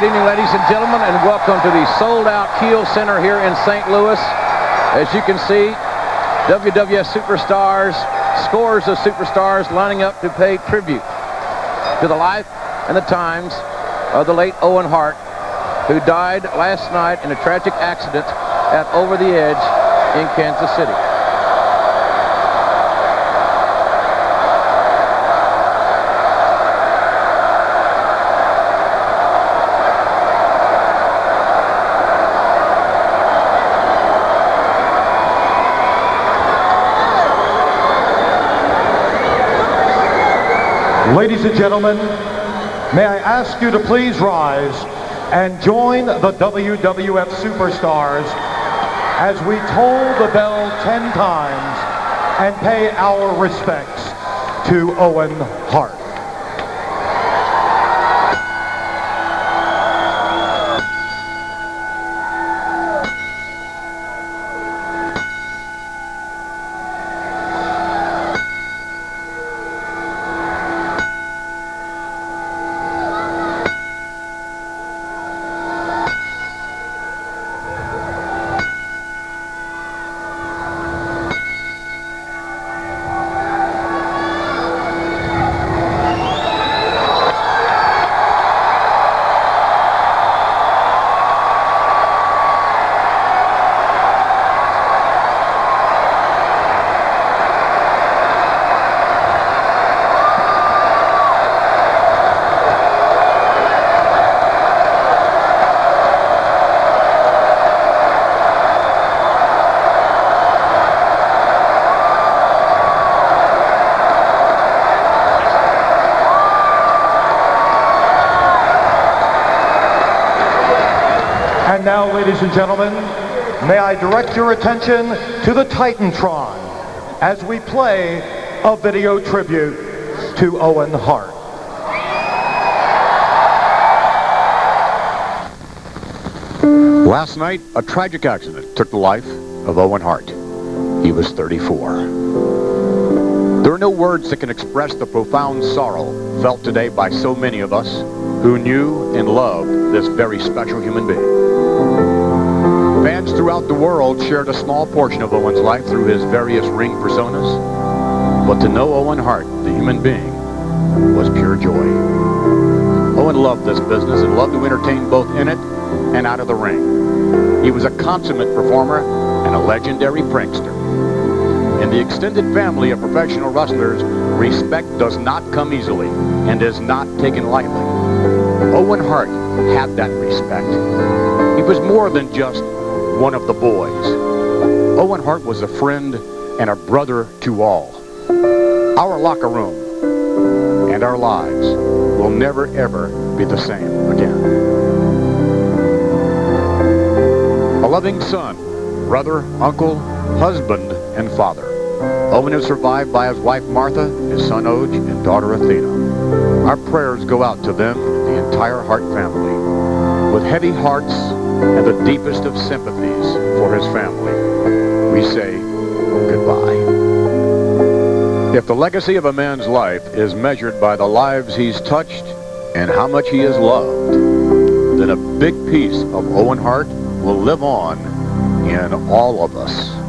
Good evening, ladies and gentlemen, and welcome to the sold-out Kiel Center here in St. Louis. As you can see, WWF superstars, scores of superstars lining up to pay tribute to the life and the times of the late Owen Hart, who died last night in a tragic accident at Over the Edge in Kansas City. Ladies and gentlemen, may I ask you to please rise and join the WWF Superstars as we toll the bell 10 times and pay our respects to Owen Hart. And now, ladies and gentlemen, may I direct your attention to the Titantron as we play a video tribute to Owen Hart. Last night, a tragic accident took the life of Owen Hart. He was 34. There are no words that can express the profound sorrow felt today by so many of us who knew and loved this very special human being. Fans throughout the world shared a small portion of Owen's life through his various ring personas. But to know Owen Hart, the human being, was pure joy. Owen loved this business and loved to entertain both in it and out of the ring. He was a consummate performer and a legendary prankster. In the extended family of professional wrestlers, respect does not come easily and is not taken lightly. Owen Hart had that respect. He was more than just one of the boys. Owen Hart was a friend and a brother to all. Our locker room and our lives will never ever be the same again. A loving son, brother, uncle, husband, and father. Owen is survived by his wife Martha, his son Oje, and daughter Athena. Our prayers go out to them and the entire Hart family. With heavy hearts and the deepest of sympathies for his family, we say goodbye. If the legacy of a man's life is measured by the lives he's touched and how much he is loved, then a big piece of Owen Hart will live on in all of us.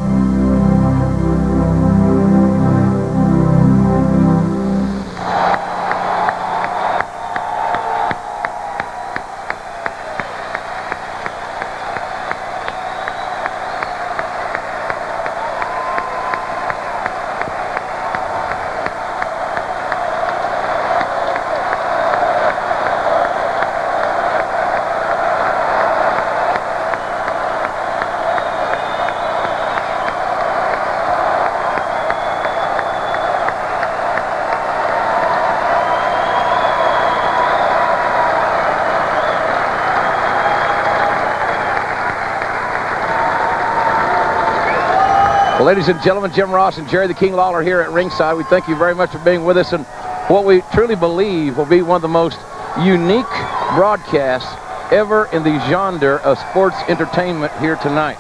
Well, ladies and gentlemen, Jim Ross and Jerry the King Lawler here at ringside. We thank you very much for being with us and what we truly believe will be one of the most unique broadcasts ever in the genre of sports entertainment here tonight.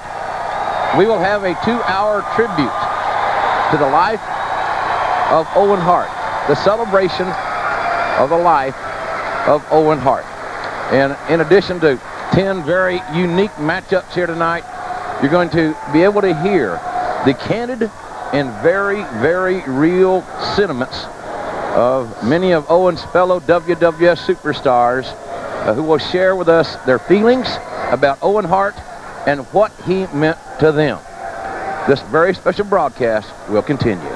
We will have a two-hour tribute to the life of Owen Hart, the celebration of the life of Owen Hart. And in addition to 10 very unique matchups here tonight, you're going to be able to hear the candid and very, very real sentiments of many of Owen's fellow WWF superstars uh, who will share with us their feelings about Owen Hart and what he meant to them. This very special broadcast will continue.